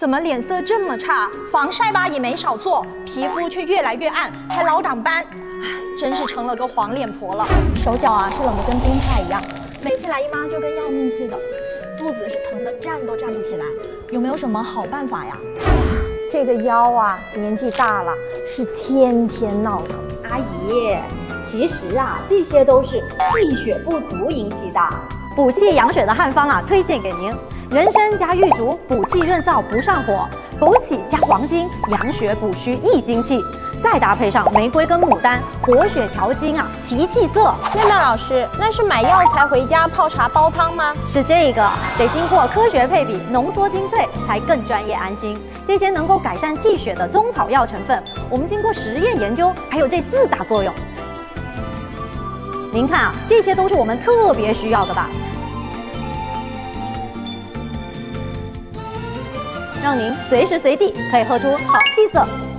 怎么脸色这么差？防晒吧也没少做，皮肤却越来越暗，还老长斑，唉，真是成了个黄脸婆了。手脚啊是冷得跟冰块一样，每次来姨妈就跟要命似的，肚子是疼的站都站不起来。有没有什么好办法呀？这个腰啊，年纪大了是天天闹腾。阿姨，其实啊，这些都是气血不足引起的。补气养血的汉方啊，推荐给您。人参加玉竹，补气润燥不上火；枸杞加黄精，养血补虚益精气。再搭配上玫瑰跟牡丹，活血调经啊，提气色。妙妙老师，那是买药材回家泡茶煲汤吗？是这个，得经过科学配比，浓缩精粹，才更专业安心。这些能够改善气血的中草药成分，我们经过实验研究，还有这四大作用。您看啊，这些都是我们特别需要的吧？让您随时随地可以喝出好气色。